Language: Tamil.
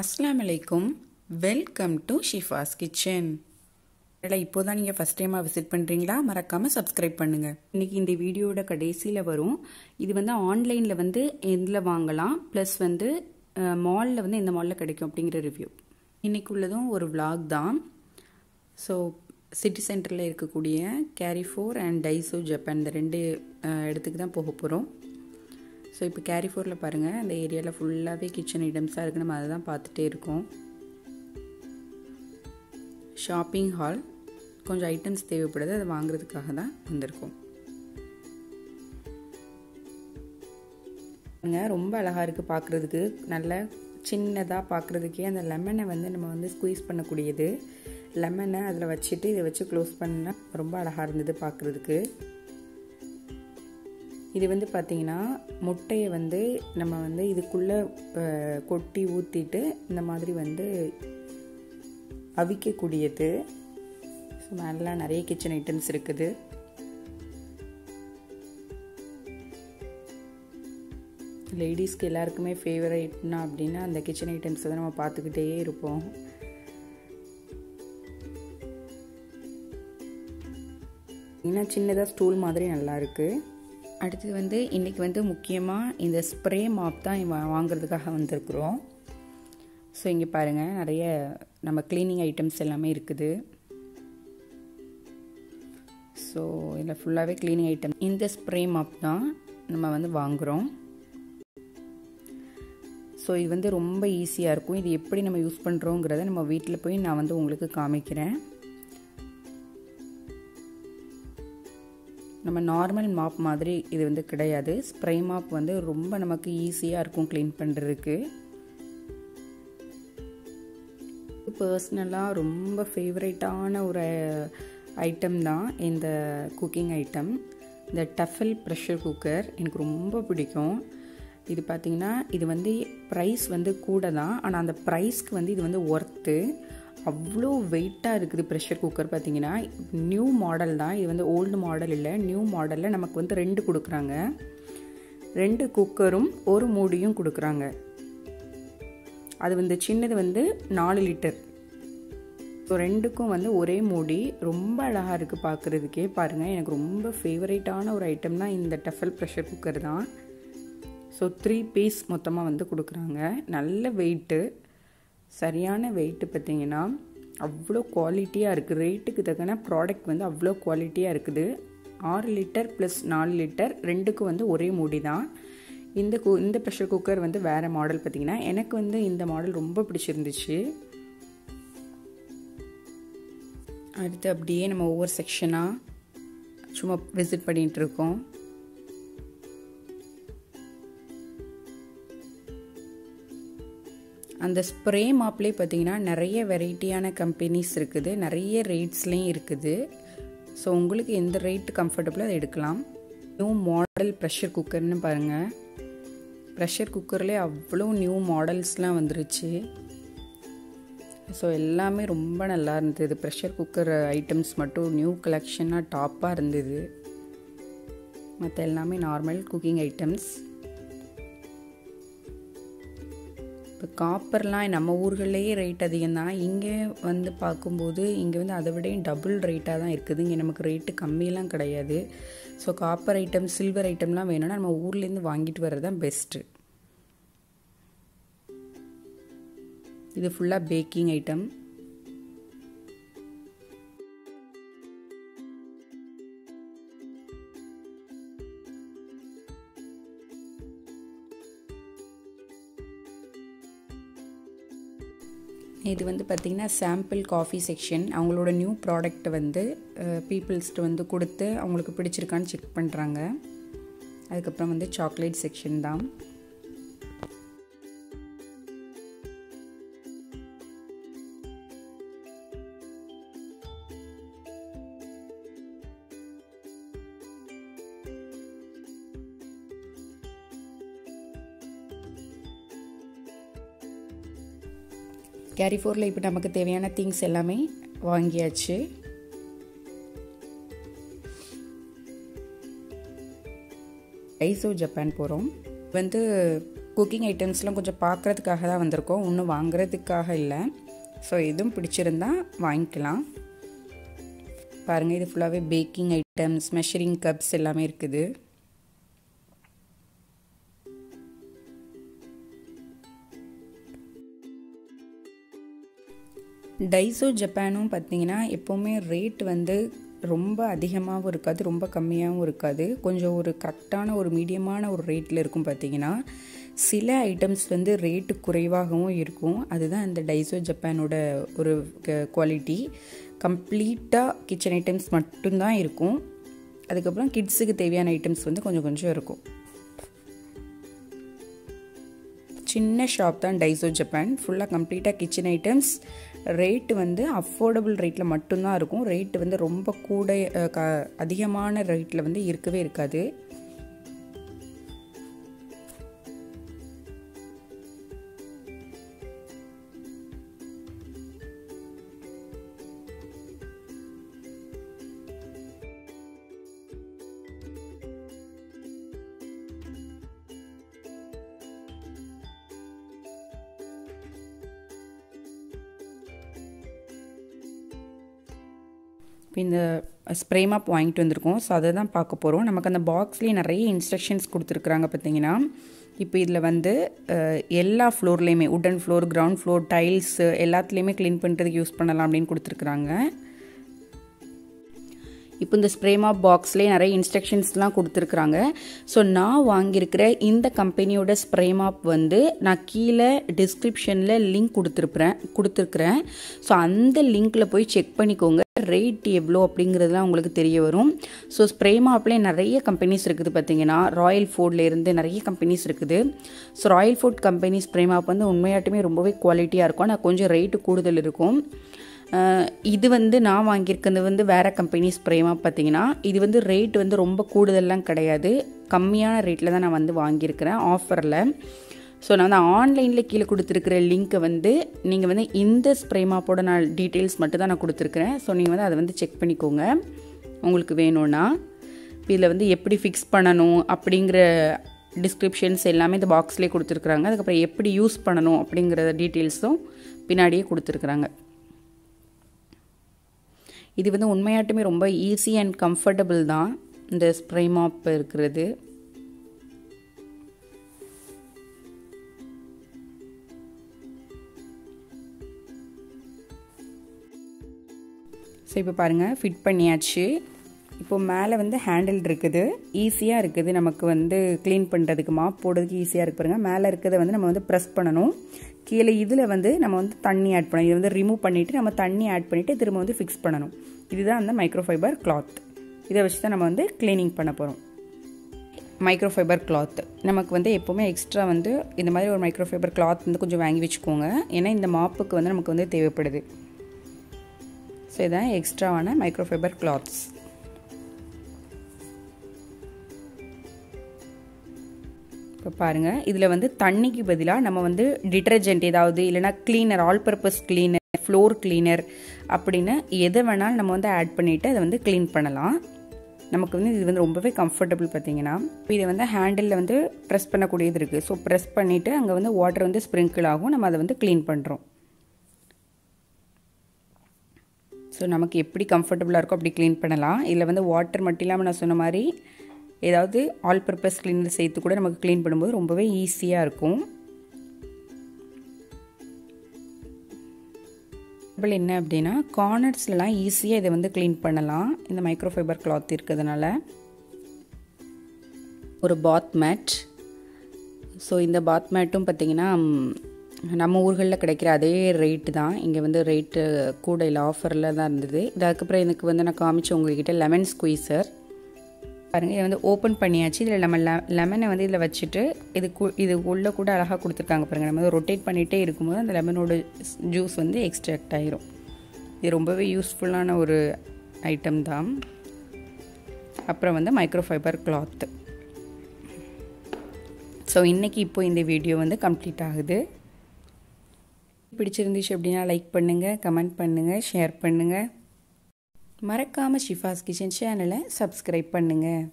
அஸ்லாம் அலைக்கும். Welcome to Shifa's kitchen. இல்லை இப்போ தான் நீங்கள் ஃபஸ்ட் டைமாக விசிட் பண்ணுறீங்களா மறக்காமல் சப்ஸ்கிரைப் பண்ணுங்கள் இன்றைக்கி இந்த வீடியோட கடைசியில் வரும். இது வந்து ஆன்லைனில் வந்து எதில் வாங்கலாம்? ப்ளஸ் வந்து மாலில் வந்து எந்த மாலில் கிடைக்கும் அப்படிங்கிற ரிவ்யூ இன்றைக்கி உள்ளதும் ஒரு விளாக் தான். ஸோ சிட்டி சென்டரில் இருக்கக்கூடிய கேரிஃபோர் அண்ட் டைசோ ஜப்பான் இந்த ரெண்டு இடத்துக்கு தான் போக போகிறோம் ஸோ இப்போ கேரிஃபோரில் பாருங்கள் அந்த ஏரியாவில் ஃபுல்லாகவே கிச்சன் ஐட்டம்ஸாக இருக்குது நம்ம அதை தான் பார்த்துட்டே இருக்கோம். ஷாப்பிங் ஹால் கொஞ்சம் ஐட்டம்ஸ் தேவைப்படுது. அதை வாங்குறதுக்காக தான் வந்திருக்கோம். ரொம்ப அழகாக இருக்குது பார்க்குறதுக்கு. நல்ல சின்னதாக பார்க்குறதுக்கே அந்த லெமனை வந்து நம்ம வந்து ஸ்குவீஸ் பண்ணக்கூடியது. லெமனை அதில் வச்சுட்டு இதை வச்சு க்ளோஸ் பண்ணால் ரொம்ப அழகாக இருந்தது பார்க்குறதுக்கு. இது வந்து பார்த்திங்கன்னா முட்டையை வந்து நம்ம வந்து இதுக்குள்ளே கொட்டி ஊற்றிட்டு இந்த மாதிரி வந்து அவிக்கக்கூடியது. ஸோ மேலாம் நிறைய கிச்சன் ஐட்டம்ஸ் இருக்குது. லேடிஸ்க்கு எல்லாருக்குமே ஃபேவரேட்னா அப்படின்னா அந்த கிச்சன் ஐட்டம்ஸை தான் நம்ம பார்த்துக்கிட்டே இருப்போம். ஏன்னா சின்னதாக ஸ்டூல் மாதிரி நல்லா இருக்குது அடுத்தது வந்து இன்றைக்கி வந்து முக்கியமாக இந்த ஸ்ப்ரே மாப் தான் வாங்குறதுக்காக வந்திருக்குறோம். ஸோ இங்கே பாருங்கள் நிறைய நம்ம க்ளீனிங் ஐட்டம்ஸ் எல்லாமே இருக்குது. ஸோ இதில் ஃபுல்லாகவே க்ளீனிங் ஐட்டம் இந்த ஸ்ப்ரே மாப் தான் நம்ம வந்து வாங்குகிறோம் ஸோ இது வந்து ரொம்ப ஈஸியாக இருக்கும். இது எப்படி நம்ம யூஸ் பண்ணுறோங்கிறத நம்ம வீட்டில் போய் நான் வந்து உங்களுக்கு காமிக்கிறேன். நம்ம நார்மல் மாப் மாதிரி இது வந்து கிடையாது. ஸ்ப்ரே மாப் வந்து ரொம்ப நமக்கு ஈஸியாக இருக்கும் க்ளீன் பண்ணுறதுக்கு பர்சனலாக ரொம்ப ஃபேவரேட்டான ஒரு ஐட்டம் தான் இந்த குக்கிங் ஐட்டம் இந்த டஃபல் ப்ரெஷர் குக்கர் எனக்கு ரொம்ப பிடிக்கும். இது பார்த்திங்கன்னா இது வந்து ப்ரைஸ் வந்து கூட தான். ஆனால் அந்த ப்ரைஸ்க்கு வந்து இது வந்து ஒர்த்து அவ்வளோ வெயிட்டாக இருக்குது ப்ரெஷர் குக்கர் பார்த்தீங்கன்னா. நியூ மாடல் தான். இது வந்து ஓல்டு மாடல் இல்லை. நியூ மாடலில் நமக்கு வந்து ரெண்டு கொடுக்குறாங்க. ரெண்டு குக்கரும் ஒரு மூடியும் கொடுக்குறாங்க. அது வந்து சின்னது வந்து நாலு லிட்டர் ஸோ ரெண்டுக்கும் வந்து ஒரே மூடி. ரொம்ப அழகாக இருக்குது பார்க்குறதுக்கே பாருங்கள் எனக்கு ரொம்ப ஃபேவரேட்டான ஒரு ஐட்டம்னா இந்த டஃபல் ப்ரெஷர் குக்கர் தான். ஸோ த்ரீ பீஸ் மொத்தமாக வந்து கொடுக்குறாங்க. நல்ல வெயிட்டு சரியான வெயிட்டு பார்த்திங்கன்னா அவ்வளோ குவாலிட்டியாக இருக்குது ரேட்டுக்கு தக்கன ப்ராடக்ட் வந்து அவ்வளோ குவாலிட்டியாக இருக்குது. ஆறு லிட்டர் ப்ளஸ் நாலு லிட்டர் ரெண்டுக்கும் வந்து ஒரே மூடி தான். இந்த கு இந்த ப்ரெஷர் குக்கர் வந்து வேறு மாடல் பார்த்திங்கன்னா எனக்கு வந்து இந்த மாடல் ரொம்ப பிடிச்சிருந்துச்சு. அடுத்து அப்படியே நம்ம ஒவ்வொரு செக்ஷனாக சும்மா விசிட் பண்ணிகிட்டு இருக்கோம். அந்த ஸ்ப்ரே மாப்லேயே பார்த்தீங்கன்னா நிறைய வெரைட்டியான கம்பெனிஸ் இருக்குது. நிறைய ரேட்ஸ்லேயும் இருக்குது. ஸோ உங்களுக்கு எந்த ரேட் கம்ஃபர்டபுளாக அதை எடுக்கலாம். நியூ மாடல் ப்ரெஷர் குக்கர்னு பாருங்கள் ப்ரெஷர் குக்கர்லேயே அவ்வளோ நியூ மாடல்ஸ்லாம் வந்துருச்சு. ஸோ எல்லாமே ரொம்ப நல்லா இருந்தது. ப்ரெஷர் குக்கர் ஐட்டம்ஸ் மட்டும் நியூ கலெக்ஷனாக டாப்பாக இருந்தது. மற்ற எல்லாமே நார்மல் குக்கிங் ஐட்டம்ஸ் இப்போ காப்பர்லாம் நம்ம ஊர்கள்லேயே ரேட் அதிகம் தான் இங்கே வந்து பார்க்கும்போது இங்கே வந்து அதை விட டபுள் ரேட்டாக தான் இருக்குது. இங்கே நமக்கு ரேட்டு கம்மியெல்லாம் கிடையாது. ஸோ காப்பர் ஐட்டம் சில்வர் ஐட்டம்லாம் வேணும்னா நம்ம ஊர்லேருந்து வாங்கிட்டு வர்றது தான் பெஸ்ட்டு இது ஃபுல்லாக பேக்கிங் ஐட்டம் இது வந்து பார்த்திங்கன்னா சாம்பிள் காஃபி செக்ஷன் அவங்களோட நியூ ப்ராடக்ட் வந்து பீப்புள்ஸ்ட்டு வந்து கொடுத்து அவங்களுக்கு பிடிச்சிருக்கான்னு செக் பண்ணுறாங்க அதுக்கப்புறம் வந்து சாக்லேட் செக்ஷன் தான். கேரிஃபோரில் இப்போ நமக்கு தேவையான திங்ஸ் எல்லாமே வாங்கியாச்சு. ஐசோ ஜப்பான் போகிறோம் வந்து குக்கிங் ஐட்டம்ஸ்லாம் கொஞ்சம் பார்க்குறதுக்காக தான் வந்திருக்கோம். ஒன்றும் வாங்குறதுக்காக இல்லை. ஸோ எதுவும் பிடிச்சிருந்தா வாங்கிக்கலாம். பாருங்கள் இது ஃபுல்லாகவே பேக்கிங் ஐட்டம்ஸ் மெஷரிங் கப்ஸ் எல்லாமே இருக்குது. டைசோ ஜப்பானும் பார்த்தீங்கன்னா எப்போவுமே ரேட் வந்து ரொம்ப அதிகமாகவும் இருக்காது ரொம்ப கம்மியாகவும் இருக்காது. கொஞ்சம் ஒரு கரெக்டான ஒரு மீடியமான ஒரு ரேட்டில் இருக்கும் பார்த்தீங்கன்னா சில ஐட்டம்ஸ் வந்து ரேட்டு குறைவாகவும் இருக்கும். அதுதான் இந்த டைசோ ஜப்பானோட ஒரு குவாலிட்டி கம்ப்ளீட்டாக கிச்சன் ஐட்டம்ஸ் மட்டும்தான் இருக்கும். அதுக்கப்புறம் கிட்ஸுக்கு தேவையான ஐட்டம்ஸ் வந்து கொஞ்சம் கொஞ்சம் இருக்கும். சின்ன ஷாப் தான் டைசோ ஜப்பான் ஃபுல்லாக கம்ப்ளீட்டாக கிச்சன் ஐட்டம்ஸ் ரேட்டு வந்து அஃபோர்டபுள் ரேட்டில் மட்டும்தான் இருக்கும். ரேட்டு வந்து ரொம்ப கூட க அதிகமான ரேட்டில் வந்து இருக்கவே இருக்காது. இப்போ இந்த ஸ்ப்ரே மாப் வாங்கிட்டு வந்திருக்கோம். ஸோ அதை தான் பார்க்க போகிறோம் நமக்கு அந்த பாக்ஸ்லேயே நிறைய இன்ஸ்ட்ரக்ஷன்ஸ் கொடுத்துருக்குறாங்க பார்த்தீங்கன்னா இப்போ இதில் வந்து எல்லா ஃப்ளோர்லேயுமே wooden floor ground floor tiles எல்லாத்துலேயுமே க்ளீன் பண்ணுறதுக்கு யூஸ் பண்ணலாம் அப்படின்னு கொடுத்துருக்குறாங்க. இப்போ இந்த ஸ்ப்ரேமா பாக்ஸ்லேயே நிறைய இன்ஸ்ட்ரக்ஷன்ஸ்லாம் கொடுத்துருக்குறாங்க. ஸோ நான் வாங்கியிருக்கிற இந்த கம்பெனியோட ஸ்ப்ரே மாப் வந்து நான் கீழே டிஸ்கிரிப்ஷனில் லிங்க் கொடுத்துருக்குறேன் கொடுத்துருக்குறேன். ஸோ அந்த லிங்க்கில் போய் செக் பண்ணிக்கோங்க. ரேட் எவ்வளோ அப்படிங்கிறதுலாம் உங்களுக்கு தெரிய வரும். ஸோ ஸ்ப்ரேமாப்லேயே நிறைய கம்பெனிஸ் இருக்குது பார்த்தீங்கன்னா. ராயல் ஃபோர்ட்லேருந்து நிறைய கம்பெனிஸ் இருக்குது. So Royalford company spray mop வந்து உண்மையாட்டுமே ரொம்பவே குவாலிட்டியாக இருக்கும். ஆனால் கொஞ்சம் ரேட்டு கூடுதல் இருக்கும். இது வந்து நான் வாங்கியிருக்கிறது வந்து வேறு கம்பெனி ஸ்ப்ரேமாக பார்த்தீங்கன்னா இது வந்து ரேட் வந்து ரொம்ப கூடுதல்லாம் கிடையாது. கம்மியான ரேட்டில் தான் நான் வந்து வாங்கியிருக்கிறேன் ஆஃபரில் ஸோ நான் வந்து ஆன்லைனில் கீழே கொடுத்துருக்கிற லிங்க்கை வந்து நீங்கள் வந்து இந்த ஸ்ப்ரேமாப்போட நான் டீட்டெயில்ஸ் மட்டும் தான் நான் கொடுத்துருக்குறேன். ஸோ நீங்கள் வந்து அதை வந்து செக் பண்ணிக்கோங்க. உங்களுக்கு வேணும்னா. இதில் வந்து எப்படி ஃபிக்ஸ் பண்ணணும் அப்படிங்கிற டிஸ்கிரிப்ஷன்ஸ் எல்லாமே இந்த பாக்ஸ்லேயே கொடுத்துருக்குறாங்க. அதுக்கப்புறம் எப்படி யூஸ் பண்ணணும் அப்படிங்கிற டீட்டெயில்ஸும் பின்னாடியே கொடுத்துருக்குறாங்க. இது வந்து உண்மையாட்டுமே ரொம்ப ஈஸி அண்ட் கம்ஃபர்டபுள் தான். இந்த ஸ்ப்ரே மாப் இருக்கிறது. ஸோ இப்போ பாருங்கள் ஃபிட் பண்ணியாச்சு. இப்போ மேலே வந்து ஹேண்டில் இருக்குது. ஈஸியாக இருக்குது. நமக்கு வந்து க்ளீன் பண்ணுறதுக்கு மாப் போடுறதுக்கு ஈஸியாக இருக்கு பாருங்கள் மேலே இருக்கிறத வந்து நம்ம வந்து ப்ரெஸ் பண்ணணும். கீழே இதில் வந்து நம்ம வந்து தண்ணி ஆட் பண்ணணும். இதை வந்து ரிமூவ் பண்ணிவிட்டு நம்ம தண்ணி ஆட் பண்ணிவிட்டு திரும்ப வந்து ஃபிக்ஸ் பண்ணணும். இதுதான் அந்த மைக்ரோஃபைபர் கிளாத் இதை வச்சு தான் நம்ம வந்து க்ளீனிங் பண்ண போகிறோம் மைக்ரோஃபைபர் கிளாத் நமக்கு வந்து எப்போவுமே எக்ஸ்ட்ரா வந்து இந்த மாதிரி ஒரு மைக்ரோஃபைபர் கிளாத் வந்து கொஞ்சம் வாங்கி வச்சுக்கோங்க. ஏன்னா இந்த மாப்புக்கு வந்து நமக்கு வந்து தேவைப்படுது. ஸோ இதான் எக்ஸ்ட்ராவான மைக்ரோஃபைபர் கிளாத்ஸ் இப்போ பாருங்கள் இதில் வந்து தண்ணிக்கு பதிலாக நம்ம வந்து டிட்டர்ஜென்ட் ஏதாவது இல்லைனா cleaner all purpose cleaner floor cleaner அப்படின்னு எதை வேணாலும் நம்ம வந்து ஆட் பண்ணிவிட்டு அதை வந்து க்ளீன் பண்ணலாம். நமக்கு வந்து இது வந்து ரொம்பவே கம்ஃபர்டபுள் பார்த்தீங்கன்னா. இப்போ இதை வந்து ஹேண்டிலில் வந்து ப்ரெஸ் பண்ணக்கூடியது இருக்குது ஸோ ப்ரெஸ் பண்ணிவிட்டு அங்கே வந்து வாட்டர் வந்து ஸ்ப்ரிங்கிள் ஆகும். நம்ம அதை வந்து க்ளீன் பண்ணுறோம் ஸோ நமக்கு எப்படி கம்ஃபர்டபுளாக இருக்கோ அப்படி க்ளீன் பண்ணலாம். இதில் வந்து வாட்டர் மட்டும் இல்லாமல் நான் சொன்ன மாதிரி ஏதாவது ஆல் பர்பஸ் கிளீனர் சேர்த்து கூட நமக்கு க்ளீன் பண்ணும்போது ரொம்பவே ஈஸியாக இருக்கும். டபுள் என்ன அப்படின்னா கார்னர்ஸ்லாம் ஈஸியாக இதை வந்து க்ளீன் பண்ணலாம். இந்த மைக்ரோஃபைபர் கிளாத் இருக்கிறதுனால. ஒரு பாத் மேட் ஸோ இந்த பாத் மேட்டும் பார்த்திங்கன்னா நம்ம ஊர்களில் கிடைக்கிற அதே ரேட்டு தான். இங்கே வந்து ரேட்டு கூட இல்லை ஆஃபரில் தான் இருந்தது. இது அதுக்கப்புறம் எனக்கு வந்து நான் காமிச்சேன் உங்கள்கிட்ட லெமன் ஸ்குவீசர் பாருங்கள் இதை வந்து ஓப்பன் பண்ணியாச்சு. இதில் நம்ம லெ லெமனை வந்து இதில் வச்சுட்டு இது கு இது உள்ளே கூட அழகாக கொடுத்துருக்காங்க பாருங்கள் நம்ம வந்து ரொட்டேட் பண்ணிகிட்டே இருக்கும்போது அந்த லெமனோட ஜூஸ் வந்து எக்ஸ்ட்ராக்ட் ஆயிரும். இது ரொம்பவே யூஸ்ஃபுல்லான ஒரு ஐட்டம் தான். அப்புறம் வந்து மைக்ரோஃபைபர் கிளாத்து ஸோ இன்றைக்கி இப்போ இந்த வீடியோ வந்து கம்ப்ளீட் ஆகுது. பிடிச்சிருந்துச்சு அப்படின்னா லைக் பண்ணுங்கள் கமெண்ட் பண்ணுங்கள் ஷேர் பண்ணுங்கள் மறக்காமல் ஷிஃபாஸ் கிச்சன் சேனலை சப்ஸ்கிரைப் பண்ணுங்கள்